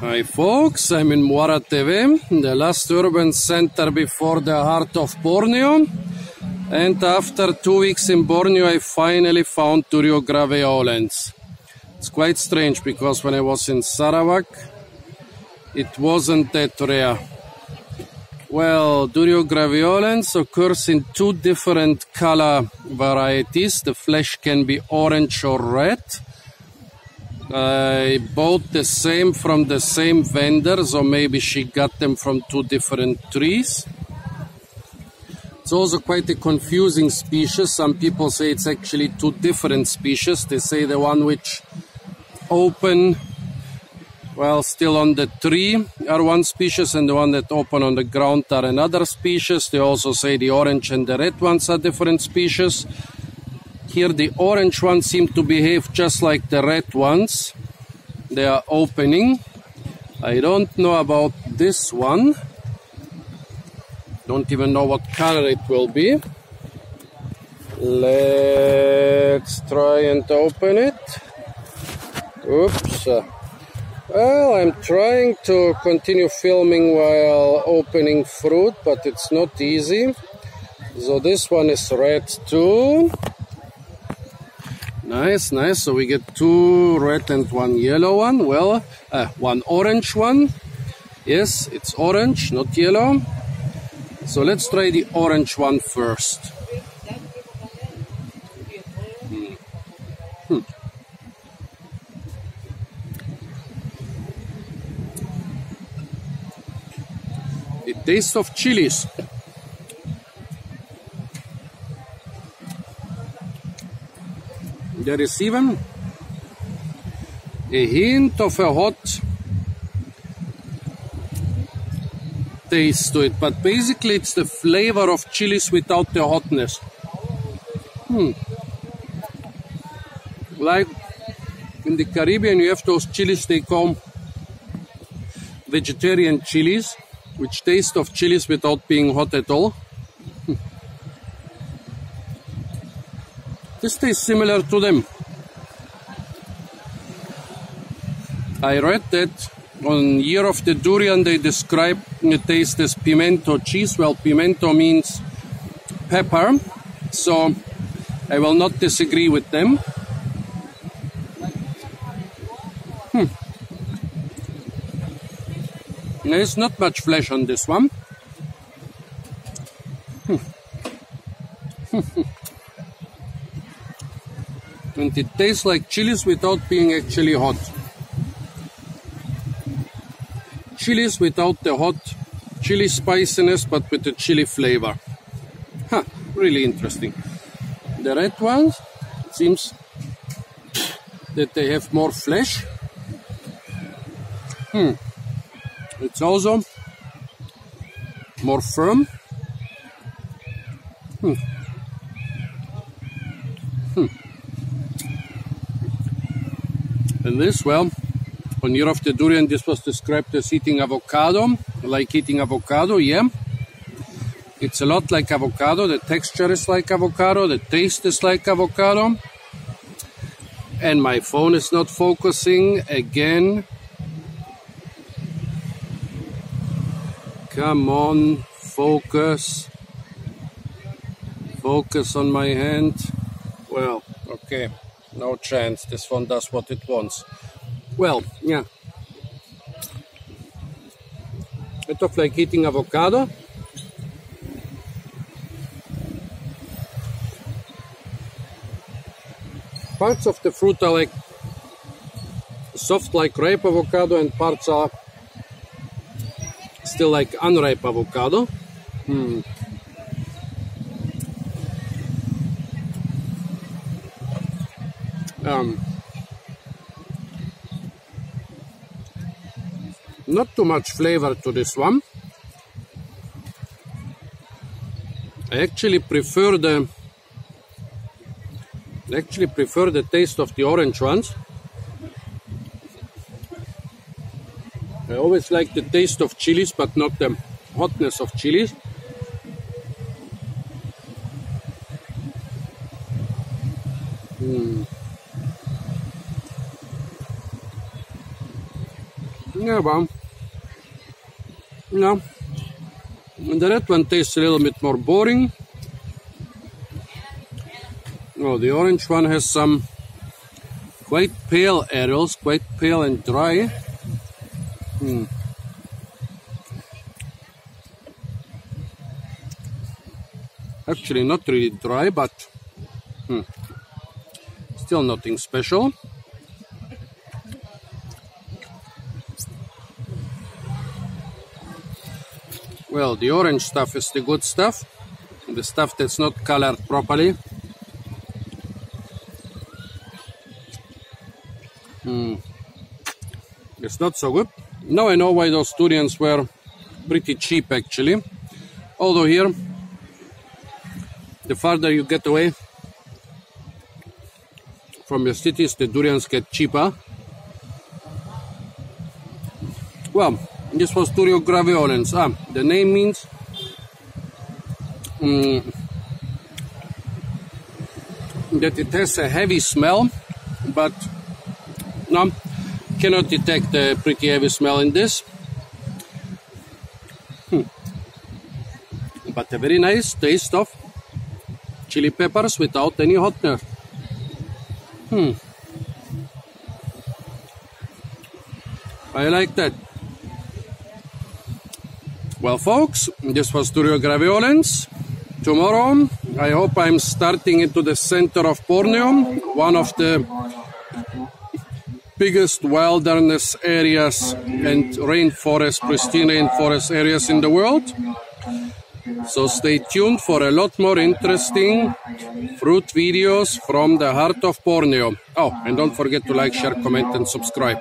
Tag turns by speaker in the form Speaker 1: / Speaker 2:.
Speaker 1: Hi folks, I'm in Muara Teweh, the last urban center before the heart of Borneo. And after two weeks in Borneo, I finally found Durio graveolens. It's quite strange because when I was in Sarawak, it wasn't that rare. Well, Durio graveolens occurs in two different color varieties. The flesh can be orange or red I bought the same from the same vendor, so maybe she got them from two different trees. It's also quite a confusing species. Some people say it's actually two different species. They say the one which open, well, still on the tree are one species and the one that open on the ground are another species. They also say the orange and the red ones are different species. Here the orange ones seem to behave just like the red ones. They are opening. I don't know about this one. Don't even know what color it will be. Let's try and open it. Oops. Well, I'm trying to continue filming while opening fruit, but it's not easy. So this one is red too. Nice, nice. So we get two red and one yellow one. Well, uh, one orange one. Yes, it's orange, not yellow. So let's try the orange one first. Hmm. Hmm. The taste of chilies. There is even a hint of a hot taste to it, but basically it's the flavor of chilies without the hotness. Hmm. Like in the Caribbean, you have those chilies they call vegetarian chilies, which taste of chilies without being hot at all. This tastes similar to them. I read that on Year of the Durian they describe the taste as pimento cheese. Well, pimento means pepper, so I will not disagree with them. Hmm. There's not much flesh on this one. Hmm. and it tastes like chilies without being actually hot. Chilies without the hot chili spiciness but with the chili flavor. Huh, really interesting. The red ones seems that they have more flesh. Hmm. It's also more firm. Hmm. And this, well, on Year the Durian, this was described as eating avocado, like eating avocado, yeah. It's a lot like avocado, the texture is like avocado, the taste is like avocado. And my phone is not focusing again. Come on, focus. Focus on my hand. Well, okay. No chance, this one does what it wants. Well, yeah. Bit of like eating avocado. Parts of the fruit are like soft like ripe avocado and parts are still like unripe avocado. Hmm. Um, not too much flavor to this one. I actually prefer the I actually prefer the taste of the orange ones. I always like the taste of chilies, but not the hotness of chilies. Yeah, well, no. And the red one tastes a little bit more boring. Oh, the orange one has some quite pale arils, quite pale and dry. Hmm. Actually, not really dry, but hmm, still nothing special. Well, the orange stuff is the good stuff. The stuff that's not colored properly. Hmm. It's not so good. Now I know why those durians were pretty cheap actually. Although here, the farther you get away from your cities, the durians get cheaper. Well, this was Durio graveolens. Ah, the name means um, that it has a heavy smell, but no, cannot detect a pretty heavy smell in this. Hmm. But a very nice taste of chili peppers without any hotness. Hmm. I like that. Well, folks, this was Durio Graveolens. Tomorrow, I hope I'm starting into the center of Borneo, one of the biggest wilderness areas and rainforest, pristine rainforest areas in the world. So stay tuned for a lot more interesting fruit videos from the heart of Borneo. Oh, and don't forget to like, share, comment, and subscribe.